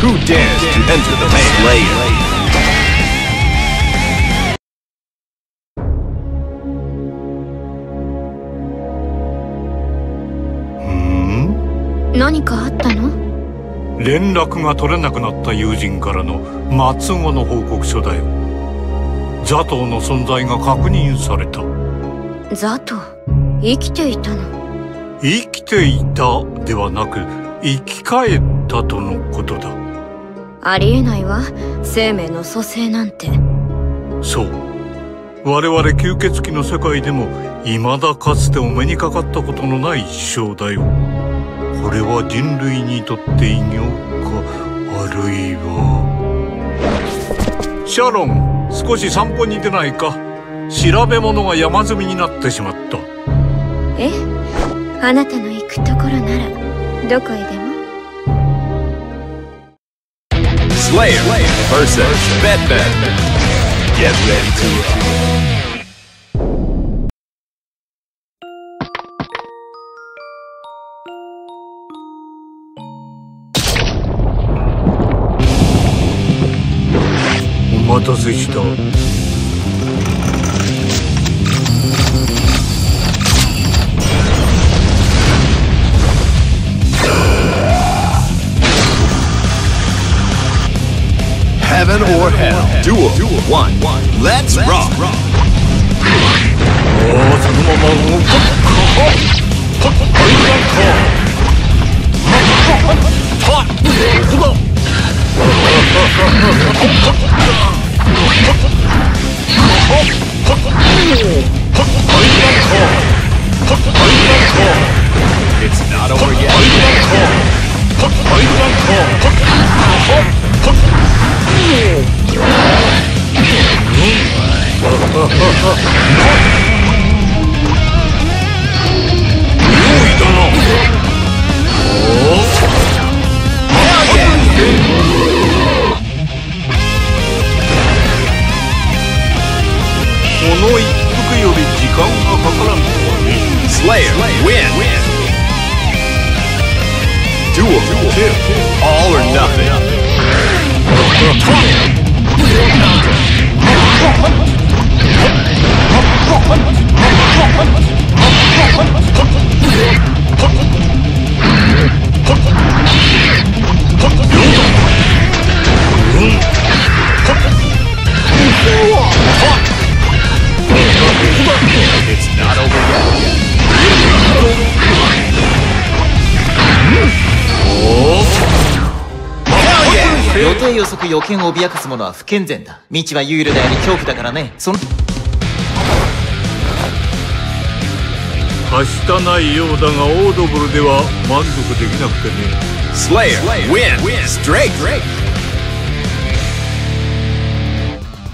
Who dares to enter the Slayer? 何かあったの？連絡が取れなくなった友人からの末後の報告書だよ。ザトウの存在が確認された。ザトウ生きていたの？生きていたではなく生き返ったとのことだありえないわ。生命の蘇生なんて。そう。我々吸血鬼の世界でも未だかつてお目にかかったことのない事象だよこれは人類にとって異形かあるいは。シャロン少し散歩に出ないか。調べ物が山積みになってしまった。え？あなたの行くところならどこへでも Slayer vs. Batman Get ready to rock お待 Heaven or Hell Duel 1 Let's rock おおそのまま動くかは It's not over yet こ予測予見を脅かす者は不健全だ。道はユールダより恐怖だからね。そのはしたないようだがオードブルでは満足できなくてね。Slayer win Straight.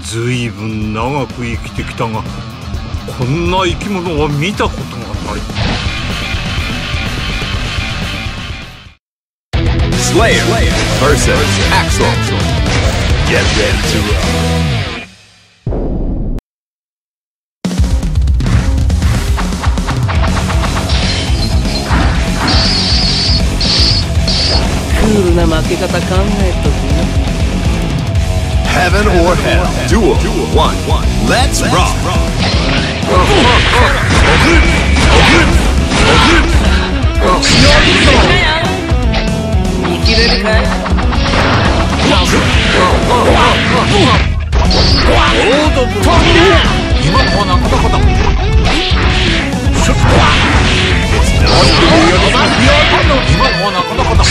ずいぶん長く生きてきたがこんな生き物は見たことがない Slayer vs. Axel Get ready to rock クールな負け方考えときな Heaven or Hell Duel 1 Let's rock 生きれる。かい今のはなかなかだ今のはなかなかだ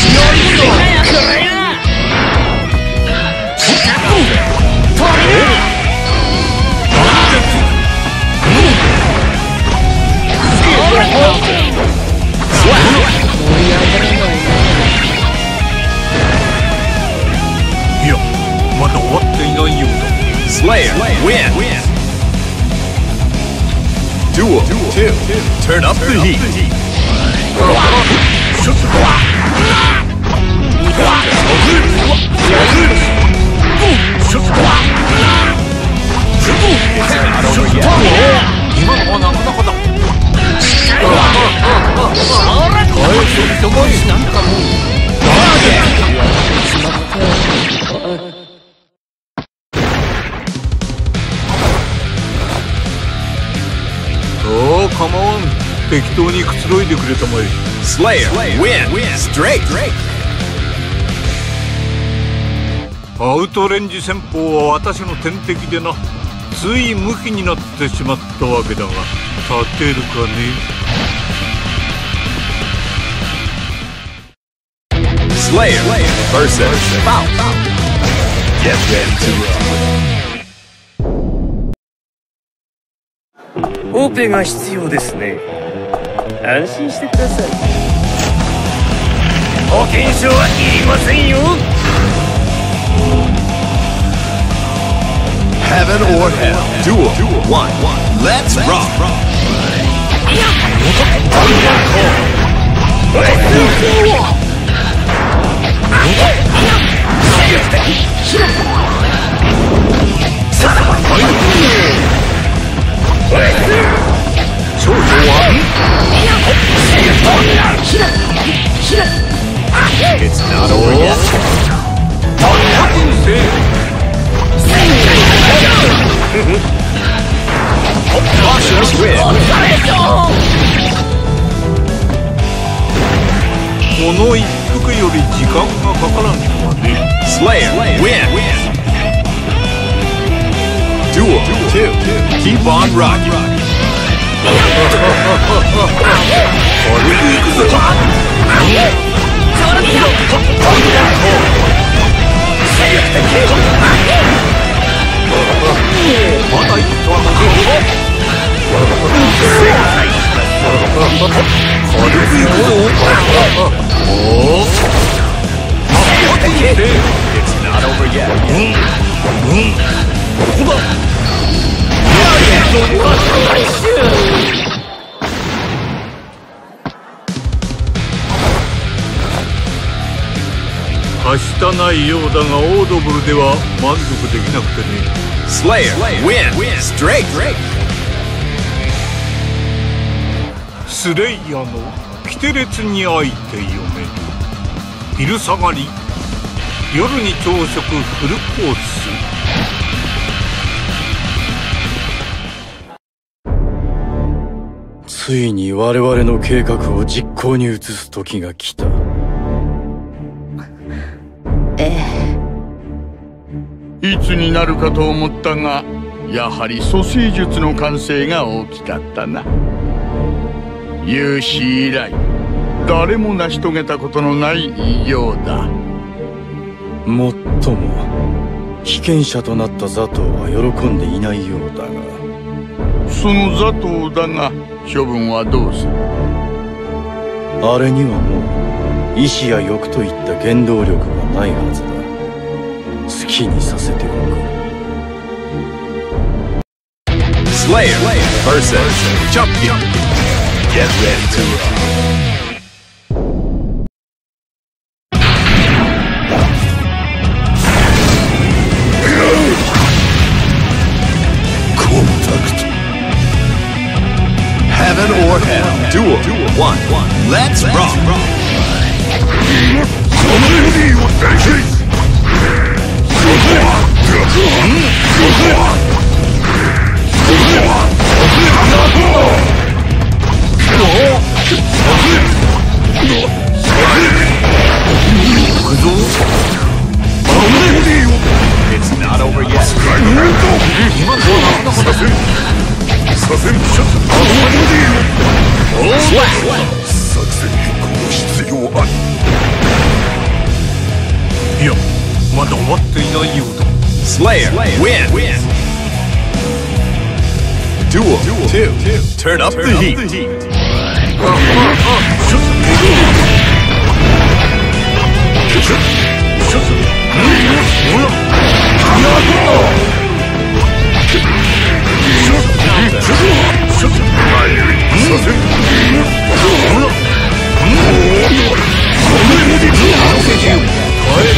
自己適当にくつろいでくれたまえ Slayer, win, straight. アウトレンジ戦法は私の天敵でなついムキになってしまったわけだが立てるかね？Slayer. Get ready to. オペが必要ですね安心してください。保険証はいませんよ。少女はなろうやこの一服より時間がかからスレイヤウィンドゥンくいくはしたないようだがオードブルでは満足できなくてね Slayer win. Straight. スレイヤのキテレツにあいて読める昼下がり夜に朝食フルコースついに我々の計画を実行に移す時が来たいつになるかと思ったがやはり蘇生術の完成が大きかったな。有史以来誰も成し遂げたことのない偉業だ。もっとも被験者となったザトウは喜んでいないようだが。その座頭だが処分はどうする？あれにはもう意志や欲といった原動力がないはずだ好きにさせておく Slayer versus Champion. Get ready to rock. Contact. Heaven or hell. Duel. One. Let's rock. まだ終わっていないようだ Slayer win. Duel. Two. Turn up the heat. Destroy. Slayer win. Straight. 死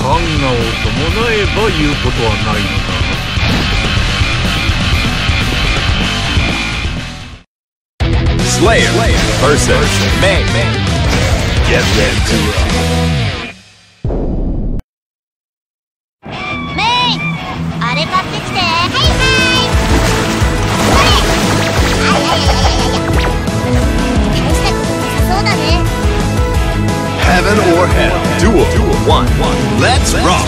我を伴えば言うことはないのだ Slayer vs. May. Get ready to rock. メイあれ買ってきてはいはいそうだね Heaven or hell. Duel. One. One, let's rock.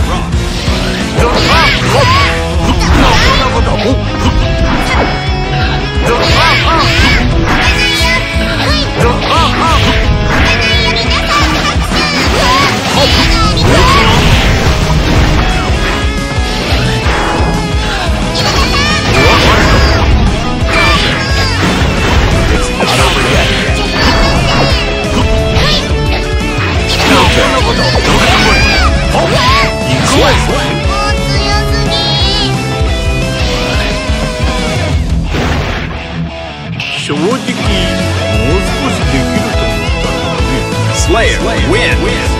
Slayer wins.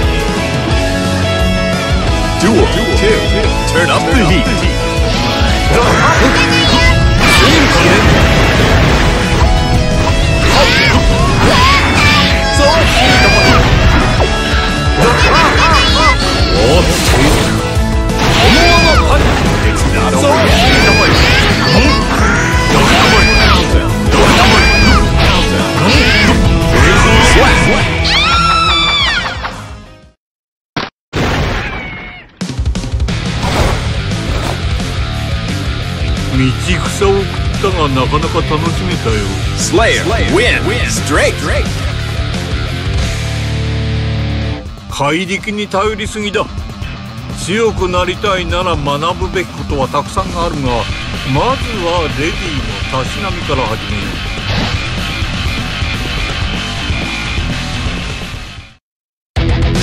Duel. Two. Turn up the heat. 道草を食ったがなかなか楽しめたよ Slayer wins. Straight. 怪力に頼りすぎだ強くなりたいなら学ぶべきことはたくさんあるがまずはレディーのたしなみから始めよう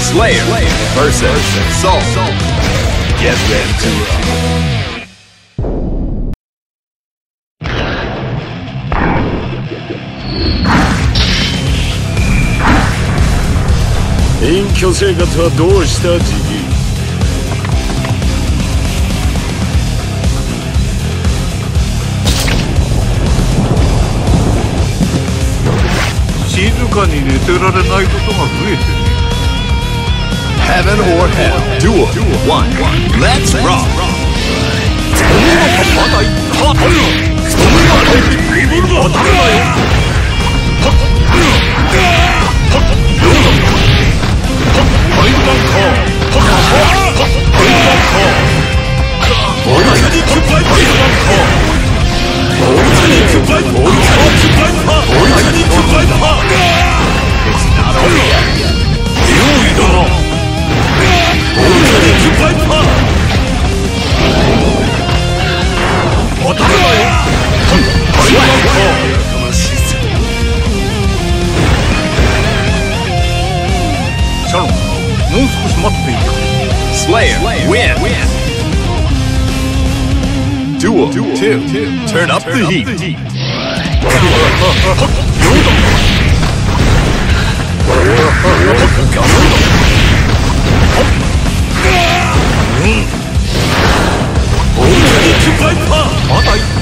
Slayer versus Soul. Get ready to rock. 居生活はどうした？ジギー静かに寝てられないことが増えてね Heaven or hell. Duel. One. Let's rock. シ Duel. Two. Turn up the heat. まだ一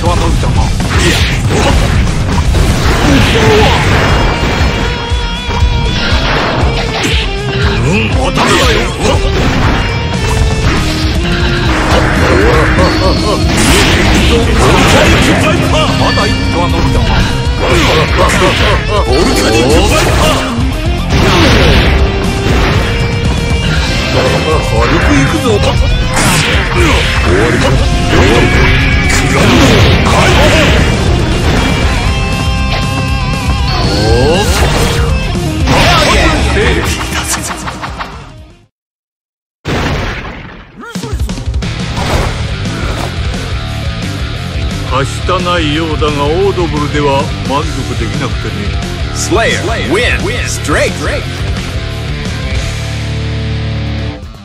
こでは満足できなくてね。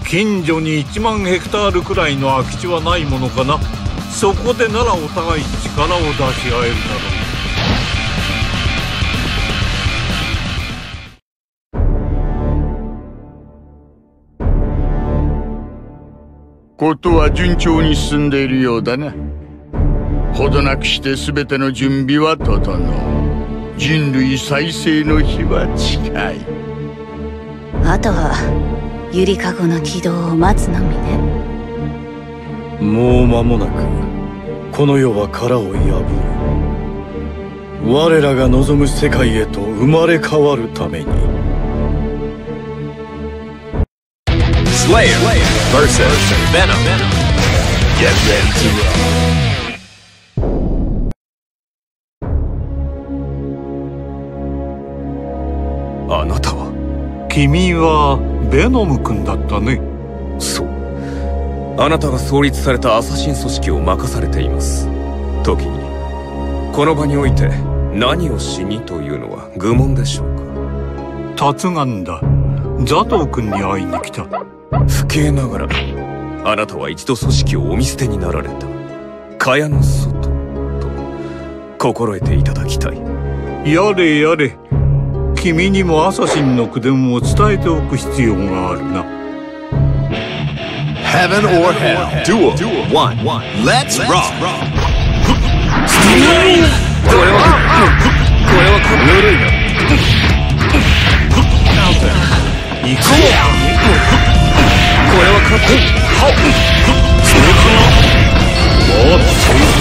近所に1万ヘクタールくらいの空き地はないものかな。そこでならお互い力を出し合えるだろう。ことは順調に進んでいるようだな。ほどなくして全ての準備は整う。人類再生の日は近い。あとはゆりかごの起動を待つのみね。もう間もなくこの世は殻を破る。我らが望む世界へと生まれ変わるために。Slayer versus Venom. Get ready to roll. あなたは？君はベノム君だったね。そう。あなたが創立されたアサシン組織を任されています。時にこの場において何をしにというのは愚問でしょうか？達眼だ。ザトウ君に会いに来た。不敬ながらあなたは一度組織をお見捨てになられた。蚊帳の外と心得ていただきたい。やれやれ君にもアサシンの口伝を伝えておく必要があるな。Heaven or Hell. Duel. One. Let's rock. これはこれはぬるいな行ここれは勝ってここからコーナー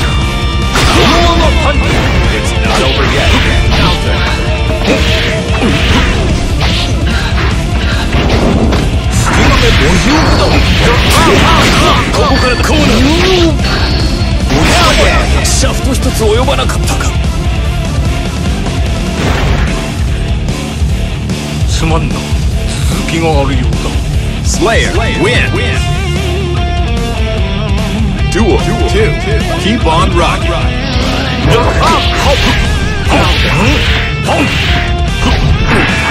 シャフト一つ及ばなかったかうすまんな続きがあるようだ Slayer win. Duel. Two. Keep on rocking. こ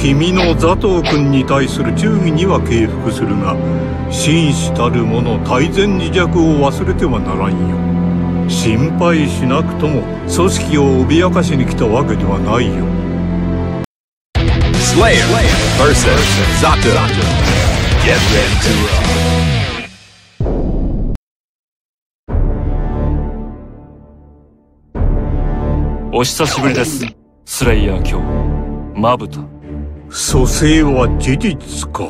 君のザトウ君に対する忠義には敬服するが紳士たる者大前自弱を忘れてはならんよ心配しなくとも組織を脅かしに来たわけではないよ Slayer versus Zato. Get ready to roll. お久しぶりですスレイヤー卿まぶた蘇生は事実か。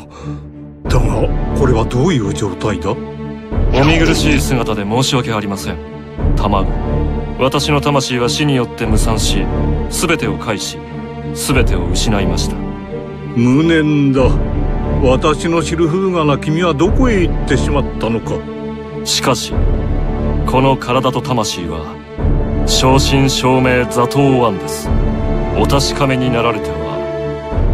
だがこれはどういう状態だ？お見苦しい姿で申し訳ありません。卵。私の魂は死によって無産し全てを返し全てを失いました。無念だ。私の知る風雅な君はどこへ行ってしまったのか。しかしこの体と魂は正真正銘座頭湾です。お確かめになられては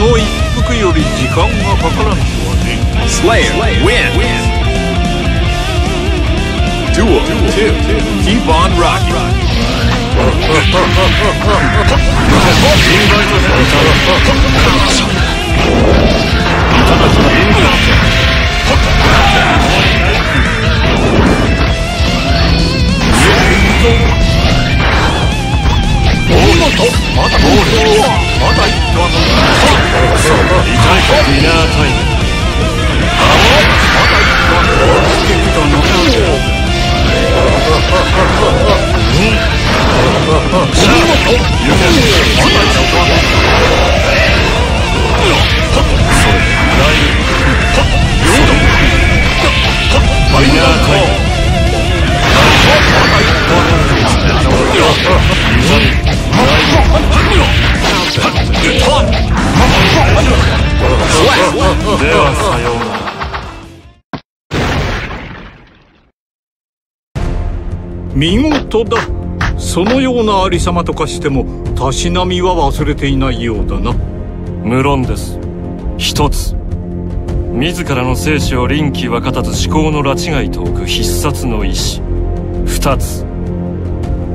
の一服より時間がかからんとはね Slayer win. Duel 2. Keep on rocking. まだゴール。まだ一ディナータイム見事だ。そのようなありさまとかしてもたしなみは忘れていないようだな。無論です。一つ。自らの生死を臨機分かたず思考の拉違いと置く必殺の意志。二つ。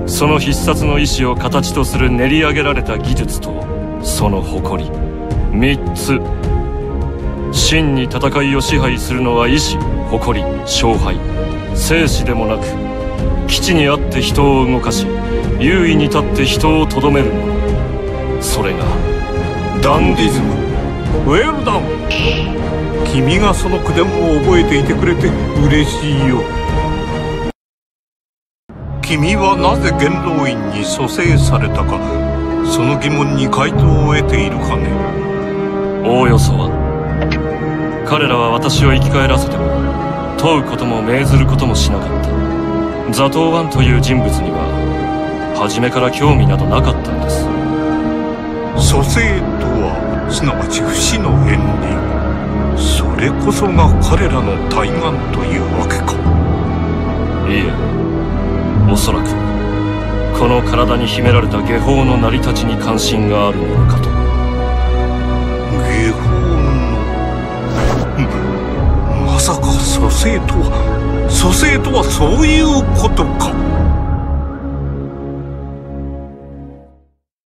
その必殺の意志を形とする練り上げられた技術とその誇り。三つ。真に戦いを支配するのは意志誇り勝敗。生死でもなく基地にあって人を動かし優位に立って人をとどめるものそれがダンディズム。ウェルダン君がその句伝を覚えていてくれて嬉しいよ。君はなぜ元老院に蘇生されたかその疑問に回答を得ているかね。おおよそは彼らは私を生き返らせても問うことも命ずることもしなかったザトウワンという人物には初めから興味などなかったんです。蘇生とはすなわち不死の片鱗。それこそが彼らの対岸というわけか。いえ。おそらくこの体に秘められた下法の成り立ちに関心があるものかと蘇生とは蘇生とはそういうことか。